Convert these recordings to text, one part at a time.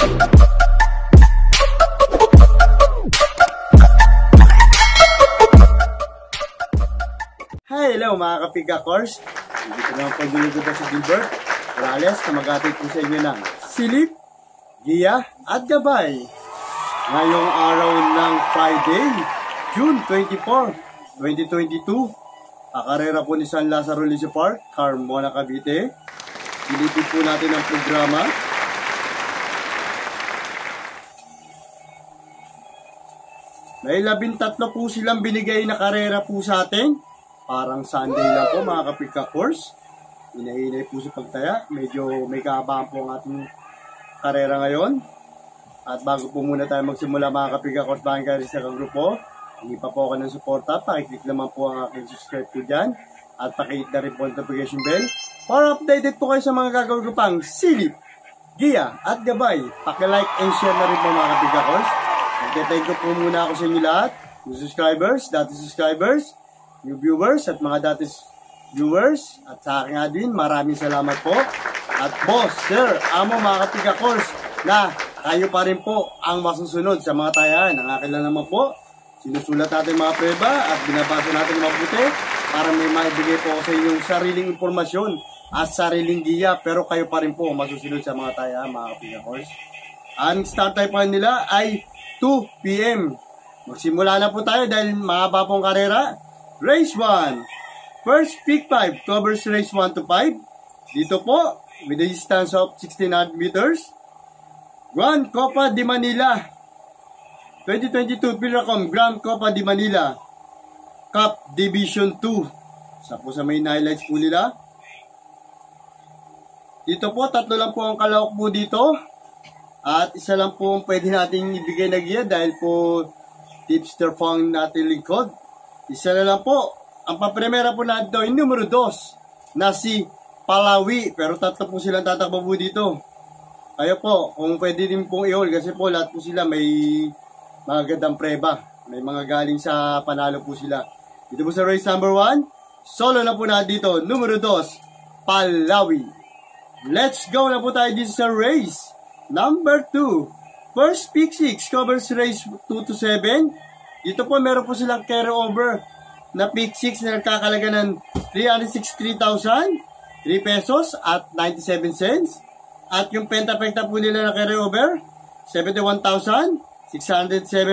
Hello mga kapigakors. Dito naman po dulugod na si Gilbert Morales na mag-atid po sa inyo ng silip, giya at gabay. Ngayong araw ng Friday, June 24, 2022, kakarera po ni San Lazaro Lice Park, Carmona, Cavite. Pilipin po natin ang programa. May labintatlo po silang binigay na karera po sa atin. Parang Sunday lang po mga kapika course. Inahinay po sa pagtaya. Medyo may kahabaan po ang ating karera ngayon. At bago po muna tayo magsimula mga kapika course bangkari sa grupo, hindi pa po ako ng suporta, pakiclick naman po ang aking subscribe po dyan. At pakihit na rin po notification bell para updated po kayo sa mga gagawin ko pang silip, giya at gabay. Pakilike and share na rin po mga kapika course. Nagtatay ko po muna ako sa inyo lahat. New subscribers, dati subscribers, new viewers at mga dati viewers. At sa aking admin, maraming salamat po. At boss, sir, amo mga kapiga course na kayo pa rin po ang masusunod sa mga tayahan. Akin lang naman po, sinusulat natin mga preba at binabasa natin mabuti para may maibigay po sa inyong sariling impormasyon at sariling giya pero kayo pa rin po ang masusunod sa mga tayahan mga kapiga course. Ang start pa nila ay 2 p.m. Magsimula na po tayo dahil mahaba pong karera. Race 1. First pick 5 covers race 1 to 5. Dito po, with a distance of 1600 meters. Grand Copa de Manila. 2022 Pilracom Grand Copa de Manila. Cup Division 2. Sa po sa main highlights po nila. Dito po, tatlo lang po ang kalawak po dito. At isa lang po ang pwede natin ibigay na giya dahil po tipster fang natin lingkod. Isa na lang po. Ang papremera po natin daw yung numero 2 na si Palawi. Pero tatlo po silang tatakbo po dito. Kayo po, kung pwede din pong i-hold kasi po lahat po sila may mga gandang preba. May mga galing sa panalo po sila. Dito po sa race number 1, solo na po natin dito. Numero 2, Palawi. Let's go na po tayo dito sa race. Number 2, first pick 6 covers race 2 to 7. Dito po meron po silang carry over na pick 6 na nagkakalaga ng 363,000 3 pesos at 97 cents. At yung penta-penta po nila na carry over 71,607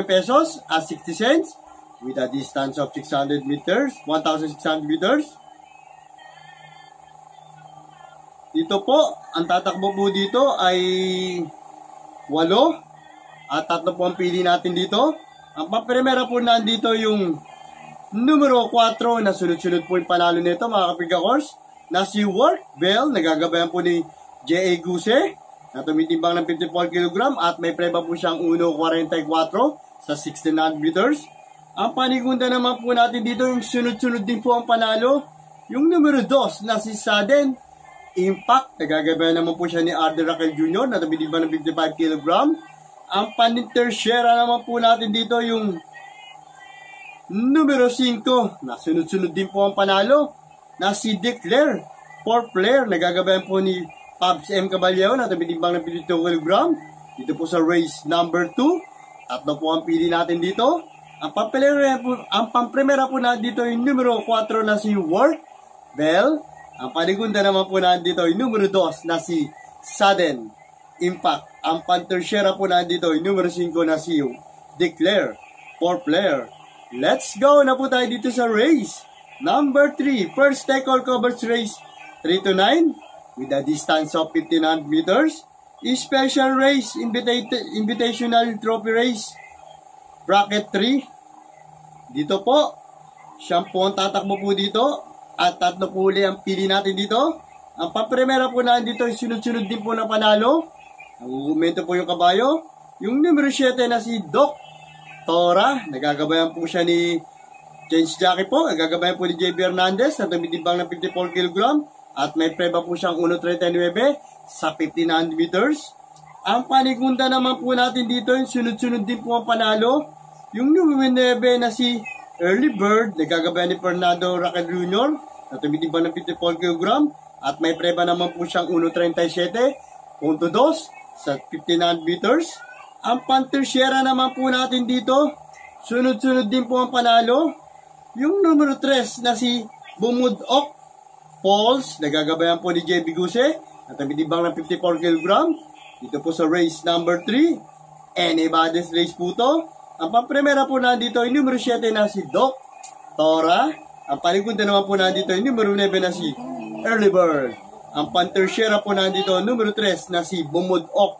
pesos at 60 cents with a distance of 600 meters, 1,600 meters. Dito po, ang tatakbo po dito ay 8 at tatlo po ang pili natin dito. Ang paprimera po nandito yung numero 4 na sunod-sunod po yung panalo nito mga kapiga course na si Ward Bell, nagagabayan po ni J.A. Guse na tumitimbang ng 54 kg at may preba po siyang 1.44 sa 1600 meters. Ang panigunda naman po natin dito yung sunod-sunod din po ang panalo. Yung numero 2 na si Sudden Impact, nagagabayan naman po siya ni Arden Raquel Jr. na tumitimbang ng 55 kg. Ang panintersyera naman po natin dito yung numero 5 na sunod-sunod din po ang panalo na si Declare. Fourth player, nagagabayan po ni Pabs M. Caballero na tumitimbang ng 52 kg. Dito po sa race number 2. Tatlo po ang pili natin dito. Ang pamprimera po, ang pamprimera po natin dito yung numero 4 na si Ward Bell. Ang panigunda naman po natin yung numero 2 na si Sudden Impact. Ang pantersyera po natin yung numero 5 na si Declare. 4 player. Let's go na po tayo dito sa race. Number 3, first take all covers race 3 to 9 with a distance of 1500 meters. Special race, invita- invitational trophy race, bracket 3. Dito po, siyang po ang tatakbo po dito at tatlo uli ang pili natin dito. Ang papremera po na dito, sunod-sunod din po na panalo. Nangungumento po yung kabayo. Yung numero 7 na si Doc Tora, nagagabayan po siya ni James Jackie po, nagagabayan po ni JB Hernandez na tumitimbang ng 54 kg at may preba po siyang 1.39 sa 1500 meters. Ang panigunda naman po natin dito, yung sunod-sunod din po ang panalo. Yung numero 9 na si Early Bird, nagagabayan ni Fernando Raquel Jr. na tumitimbang ng 54 kg at may preba naman po siyang 1.37.2 sa 59 meters. Ang Panther Sierra naman po natin dito, sunod-sunod din po ang panalo. Yung numero 3 na si Bumudok Falls, nagagabayan po ni JB Guse, at ang ng 54 kg. Dito po sa race number 3. Anybody's race po to. Ang pampremera po nandito ay numero 7 na si Doc Tora. Ang paligod naman po nandito ay numero 9 na si Early Bird. Ang Panther Sierra po nandito, numero 3 na si Bumudok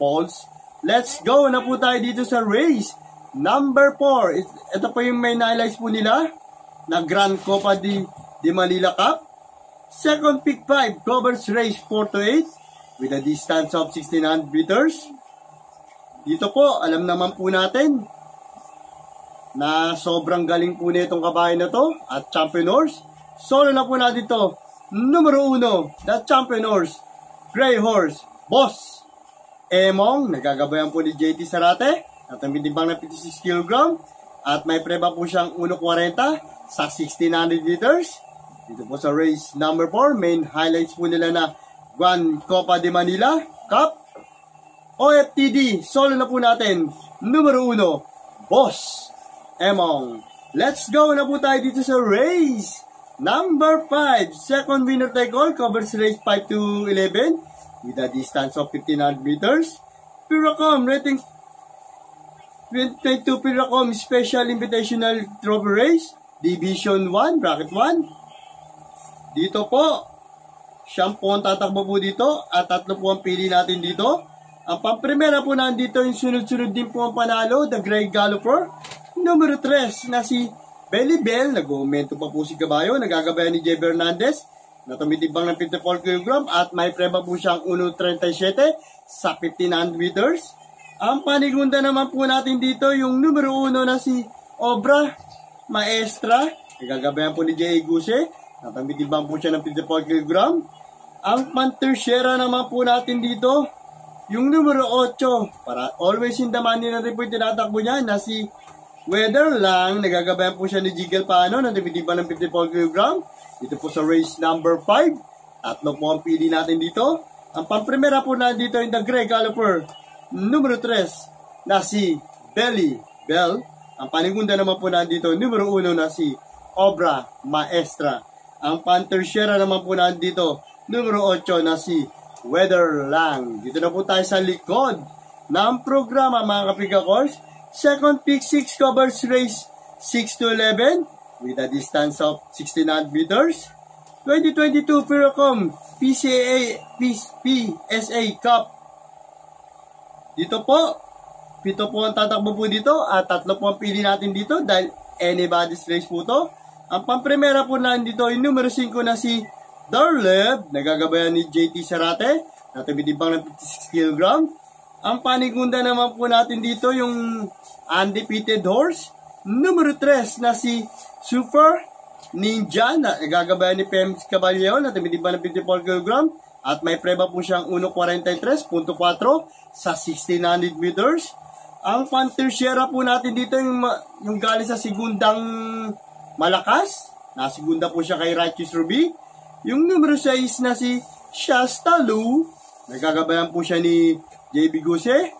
Falls. Let's go na po tayo dito sa race. Number 4. Ito po yung main highlights po nila na Grand Copa di, di Manila Cup. Second pick 5 covers race 4 to 8 with a distance of 1600 meters. Dito po, alam naman po natin na sobrang galing po nitong kabahay na to at champion horse. Solo na po natin to. Numero 1, the champion horse, Gray Horse, Boss Emong, nagagabayan po ni JT Sarate at ang binibang ng 56 kg at may preba po siyang 1.40 sa 1600 liters. Dito po sa race number 4, main highlights po nila na Guan Copa de Manila Cup. OFTD, solo na po natin, numero 1, Boss Emong. Let's go na po tayo dito sa race number 5. Second winner take all, covers race 5 to 11 with a distance of 1500 meters. Piracom rating 22 Piracom Special Invitational Trophy Race Division 1, Bracket 1. Dito po, siyam po ang tatakbo po dito at tatlo po ang pili natin dito. Ang pamprimera po nandito yung sunod-sunod din po ang panalo, the Grey Galloper. Numero 3 na si Belly Bell, nag-aumento pa po si Kabayo, nagagabayan ni Jay Bernandez na ng 54 kg at may preba po siyang 1.37 sa 1500 meters. Ang panigunda naman po natin dito yung numero 1 na si Obra Maestra. Nagagabayan po ni Jay Guse na po siya ng 54 kg. Ang Panther Sierra naman po natin dito yung numero 8 para always in the money na rin po yung tinatakbo niya na si Weather lang, nagagabayan po siya ni Jiggle Paano na tumitiba ng 54 kg. Dito po sa race number 5. Tatlo po ang pili natin dito. Ang pamprimera po na dito yung the Grey Caliper. Numero 3 na si Belly Bell. Ang panigunda naman po na dito, numero 1 na si Obra Maestra. Ang Panther Sierra naman po na dito, numero 8 na si Weather Lang. Dito na po tayo sa likod ng programa mga kapiga course. Second pick 6 covers race 6 to 11 with a distance of 1600 meters. 2022 Piracom PCA PSA Cup. Dito po, pito po ang tatakbo po dito at tatlo po ang pili natin dito dahil anybody's race po to. Ang pampremera po nandito yung numero 5 na si Darleb, nagagabayan ni JT Sarate, na ng 56 kg. Ang panigunda naman po natin dito yung undefeated horse. Numero 3 na si Super Ninja na nagagabayan ni Pems Caballero na ng 54 kg. At may preba po siyang 1.43.4 sa 1600 meters. Ang Panther Sierra po natin dito yung, yung galing sa segundang malakas. Nasigunda po siya kay Righteous Ruby. Yung numero 6 na si Shasta Lu. Nagagabayan po siya ni JB Guse.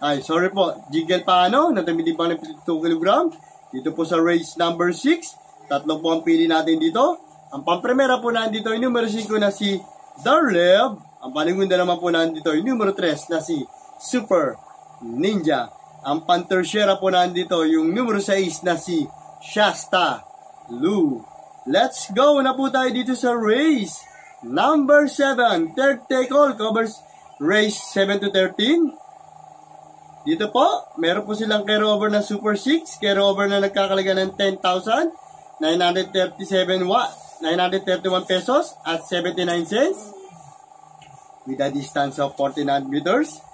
Ay, sorry po. Jiggle paano? Natamidibang ng 52 kg. Dito po sa race number 6. Tatlo po ang pili natin dito. Ang pampremera po nandito ay numero 5 na si Darlev. Ang panigunda naman po nandito ay numero 3 na si Super Ninja. Ang Panther Sierra po nandito yung numero 6 na si Shasta Lu. Let's go na po tayo dito sa race. Number 7, third take all covers race 7 to 13. Dito po, meron po silang carryover na Super 6, carryover na nagkakalaga ng 10,937 watt, 931 pesos at 79 cents with a distance of 49 meters.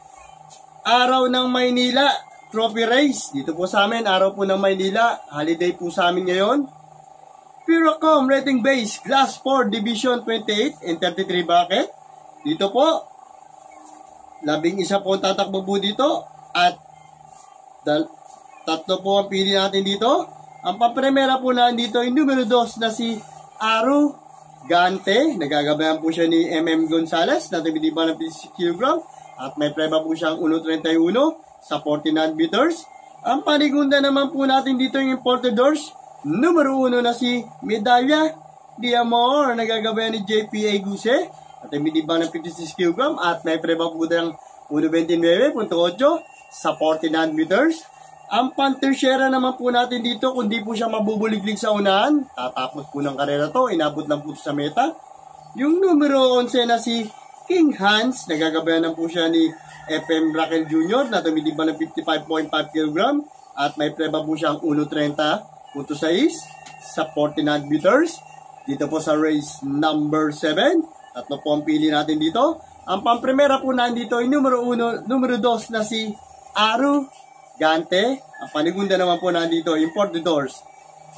Araw ng Maynila, trophy race. Dito po sa amin, araw po ng Maynila, holiday po sa amin ngayon. Piracom rating base, class 4, division 28 and 33 bracket. Dito po, labing isa po tatakbo po dito at dal tatlo po ang pili natin dito. Ang papremera po na dito yung numero 2 na si Aru Gante. Nagagabayan po siya ni MM Gonzales na tumitiba ng 56 kg. at may preba po siyang 1.31 sa 49 meters. Ang panigunda naman po natin dito yung importadors, numero 1 na si Medalya Diamor, nagagabayan ni JPA Guse at may diba ng 56 kg at may preba po ng 1.29.8 sa 49 meters. Ang Panther naman po natin dito, kung di po siya mabubuliglig sa unahan, tatapos po ng karera to, inabot lang po sa meta. Yung numero 11 na si King Hans, nagagabayan na po siya ni FM Raquel Jr. na tumidiba ng 55.5 kg at may preba po siyang 1.30.6 sa 49 meters. Dito po sa race number 7, tatlo po ang pili natin dito. Ang pamprimera po nandito ay numero 1, numero 2 na si Aru Gante. Ang panigunda naman po nandito, importadors.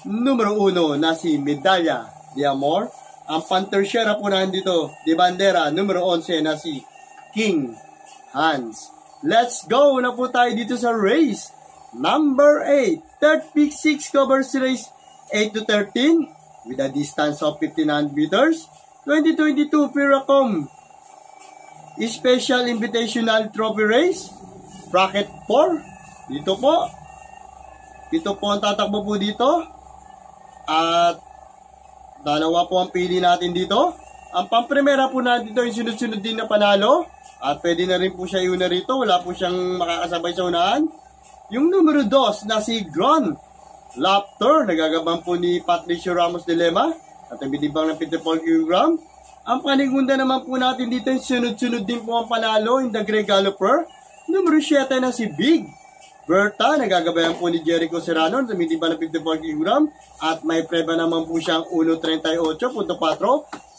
Numero 1 na si Medalla de Amor. Ang pantersyera po nandito, de bandera, numero 11 na si King Hans. Let's go na po tayo dito sa race. Number 8, third pick 6 covers race 8 to 13 with a distance of 59 meters. 2022 Piracom Special Invitational Trophy Race Bracket 4 dito po. Ito po ang tatakbo po dito. At dalawa po ang pili natin dito. Ang pamprimera po natin dito yung sunod-sunod din na panalo. At pwede na rin po siya una rito. Wala po siyang makakasabay sa unahan. Yung numero 2 na si Gron Laptor. Nagagabang po ni Patricio Ramos de Lema. At ang binibang ng 54 kg. Ang panigunda naman po natin dito sunod-sunod din po ang panalo in the Grey Galloper. Numero 7 na si Big Berta, nagagabayan po ni Jericho Serrano, tumitiba ng 54 kg at may preba naman po siyang 1.38.4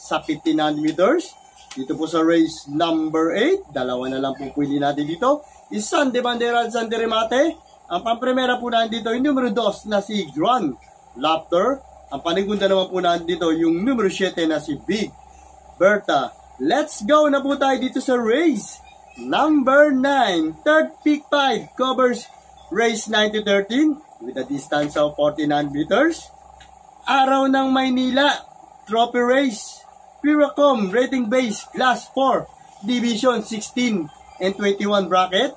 sa 59 meters. Dito po sa race number 8, dalawa na lang po pwede natin dito. Isan de Bandera San de Remate. Ang pampremera po natin dito yung numero 2 na si Grand Laptor. Ang panigunda naman po natin dito yung numero 7 na si Big Berta. Let's go na po tayo dito sa race number 9. Third pick 5 covers race 9-13 with a distance of 49 meters. Araw ng Maynila, trophy race, Piracom rating base class 4, division 16 and 21 bracket.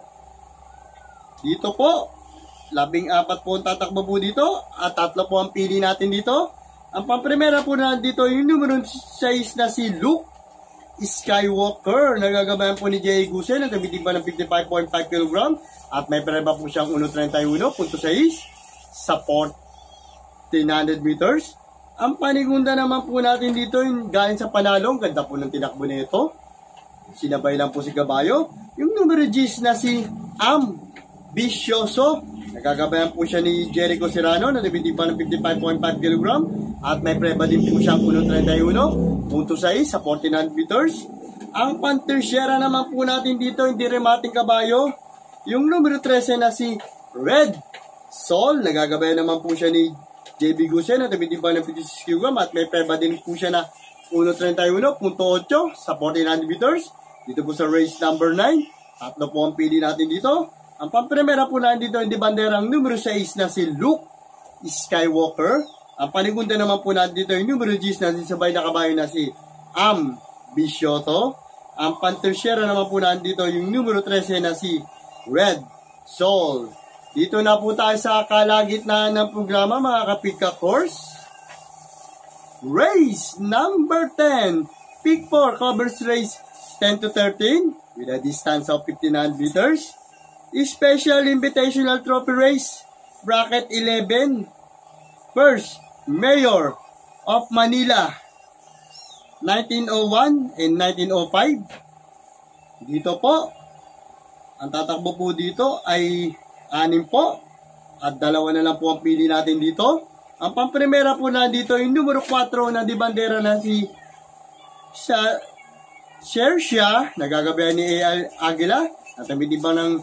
Dito po, labing apat po ang tatakbo po dito at tatlo po ang pili natin dito. Ang pamprimera po na dito yung numero 6 na si Luke Skywalker. Nagagabayan po ni Jay Gusen ang tabitiba ng 55.5 kg at may preba po siyang 1.31.6 sa 1400 meters. Ang panigunda naman po natin dito yung galing sa panalong. Ganda po ng tinakbo nito. Sinabay lang po si Gabayo. Yung numero G's na si Am Bisyoso. Nagagabayan po siya ni Jericho Serrano na nabitiba ng 55.5 kg at may preba din po siyang 1.31.6 sa 49 meters. Ang Panther Sierra naman po natin dito, hindi remating kabayo. Yung numero 13 na si Red Sol, nagagabayan naman po siya ni JB Gusen at tumitiba ng 56 kg at may peba din po siya na 1.31.8 sa 49 meters. Dito po sa race number 9. Tatlo po ang pili natin dito. Ang pamprimera po natin dito hindi banderang numero 6 na si Luke Skywalker. Ang panigunda naman po natin dito yung numero 10 na si sabay na kabayo na si Am Bisyoto. Ang pantersyera naman po natin dito yung numero 13 na si Red Soul. Dito na po tayo sa kalagitnaan ng programa mga kapika course. Race number 10. Pick 4 covers race 10 to 13 with a distance of 59 meters. Special Invitational Trophy Race bracket 11. First, Mayor of Manila 1901 and 1905. Dito po, ang tatakbo po dito ay anim po. At dalawa na lang po ang pili natin dito. Ang pamprimera po na dito yung numero 4 na di bandera na si sa Sersia, nagagabayan ni A. Aguila. At ang binibang ng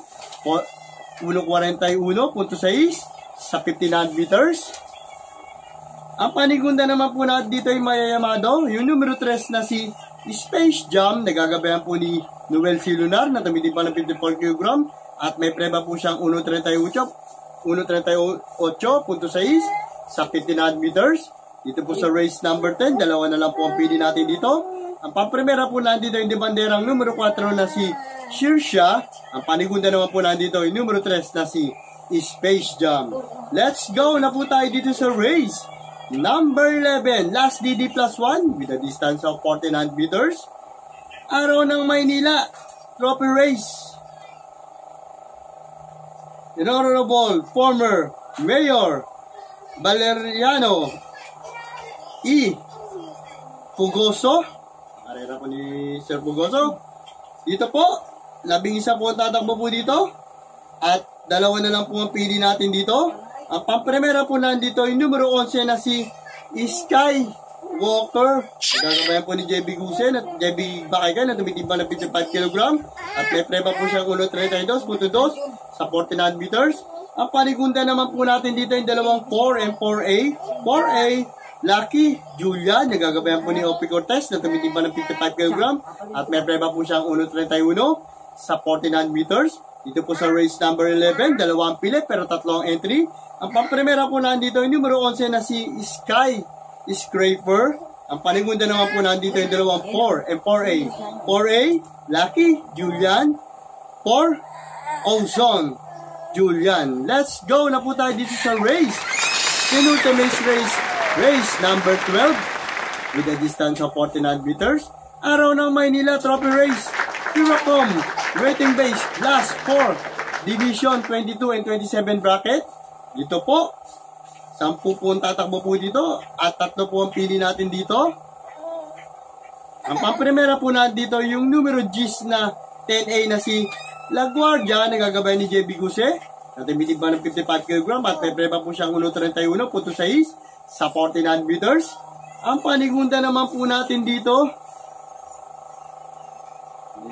1.41.6 sa 59 meters. Ang panigunda naman po natin dito ay mayayamado. Yung numero 3 na si Space Jam, nagagabayan po ni Noel C. Lunar na tumitin pa ng 54 kg at may preba po siyang 1.38 1.38.6 sa 59 meters. Dito po sa race number 10, dalawa na lang po ang pili natin dito. Ang pamprimera po nandito yung banderang numero 4 na si Shirsha. Ang panigunda naman po nandito yung numero 3 na si Space Jam. Let's go na po tayo dito sa race. Number 11, last DD plus 1 with a distance of 49 meters. Araw ng Maynila, trophy race. In Honorable former Mayor Valeriano E. Pugoso. Arera po ni Sir Pugoso. Dito po, labing isa po ang tatakbo po dito. At dalawa na lang po ang pili natin dito. Ang pampremera po nandito yung numero 11 na si Sky Walker. Gagabayan po ni JB Gusen at JB Bakaygan na tumitimbang ng 55 kg. At may preba po siyang 1.32.2 sa 49 meters. Ang panigunda naman po natin dito yung dalawang 4 and 4A. 4A, Lucky, Julia, nagagabayan po ni Opie Cortez na tumitimbang ng 55 kg. At may preba po siyang 1.31 sa 49 meters. Dito po sa race number 11, dalawang pili pero tatlong entry. Ang pampremera po nandito yung numero 11 na si Sky Scraper. Ang panigunda naman po nandito yung dalawang 4 and 4A. 4A, Lucky, Julian. 4, Ozone, Julian. Let's go na po tayo dito sa race. Penultimate race, race number 12 with a distance of 49 meters. Araw ng Maynila Trophy Race. Eurocom, rating base, last 4, Division 22 and 27 bracket. Dito po, 10 po ang tatakbo po dito at tatlo po ang pili natin dito. Ang pamprimera po natin dito yung numero G's na 10A na si La Guardia, nagagabay ni JB Guse. Natimitig ba ng 55 kg at may preba po siyang 1.31.6 sa 49 meters. Ang panigunda naman po natin dito,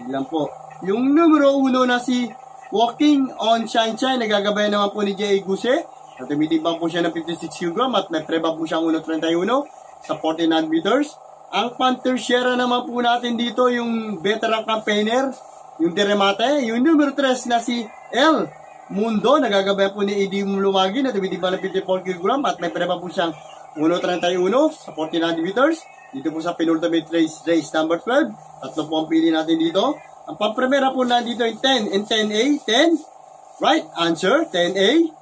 lang po, yung numero 1 na si Walking on Shine Shine, nagagabay naman po ni J.A. Guse. Natimitig po siya ng 56 kg at may preba po siyang 1.31 sa 49 meters. Ang Panther Sierra naman po natin dito, yung veteran campaigner, yung Deremate, yung numero 3 na si L. Mundo, nagagabay po ni Eddie Lumagi na tumitig ng 54 kg at may preba po siyang 1.31 sa 49 meters. Dito po sa penultimate race, race number 12. Tatlo po ang pili natin dito. Ang pampremera po nandito ay 10 and 10A. 10. Right answer, 10A.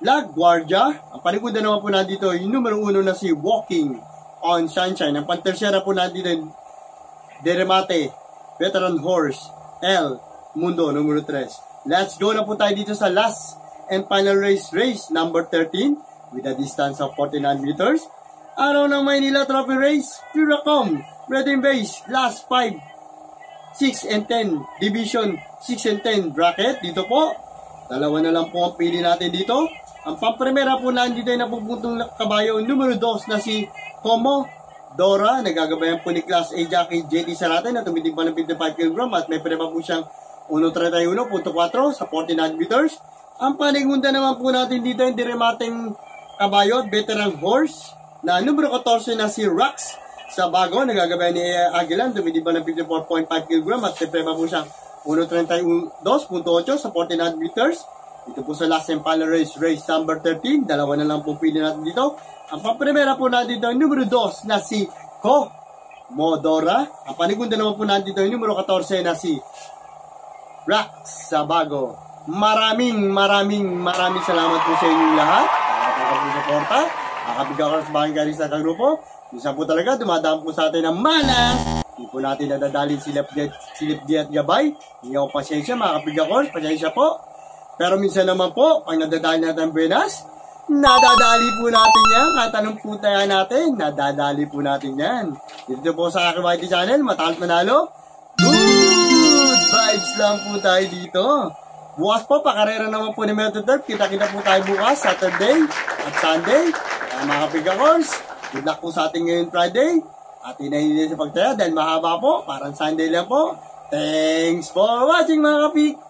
La Guardia. Ang palikudan naman po nandito yung numero 1 na si Walking on Sunshine. Ang pantersera po nandito yung Deremate, Veteran Horse, L, Mundo, numero 3. Let's go na po tayo dito sa last and final race, race number 13 with a distance of 49 meters. Araw ng Maynila Trophy Race, Puracom, Reading Base, last 5, 6 and 10, Division 6 and 10 bracket. Dito po, dalawa na lang po ang pili natin dito. Ang pampremera po nandito ay napupuntong kabayo, numero 2 na si Como Dora, nagagabayan po ni Class A Jockey JD Sarate na tumitig pa ng 55 kg at may prema po siyang 1.31.4 sa 49 meters. Ang panigunda naman po natin dito yung diremating kabayo, veteran horse, na numero 14 na si Rax sa bago, nagagabayan ni Aguilan, tumitig pa ng 54.5 kg at may prema po siyang 1.32.8 sa 49 meters. Ito po sa last and final race, race number 13. Dalawa na lang po pili natin dito. Ang pamprimera po natin dito, numero 2 na si Ko Modora. Ang panigunda naman po natin dito, numero 14 na si Rax Sabago. Maraming, maraming, maraming salamat po sa inyong lahat. Nakataka po suporta. Nakabigyan ka sa bahay sa kagrupo. Minsan po talaga, dumadaan po sa atin ng malas. Hindi po natin nadadalin silip di, silip di at gabay. Hindi ako pasensya, mga kapigakors. Pasensya po. Pero minsan naman po, pag nadadali natin ang buenas, nadadali po natin yan. Katanong po tayo natin, nadadali po natin yan. Dito po sa aking YT channel, matalat manalo. Good vibes lang po tayo dito. Bukas po, pakarera naman po ni Method Turf. Kita-kita po tayo bukas, Saturday at Sunday. Kaya mga kapigakors, good luck po sa ating ngayon Friday. At inahinay sa pagtaya dahil mahaba po, parang Sunday lang po. Thanks for watching mga kapig!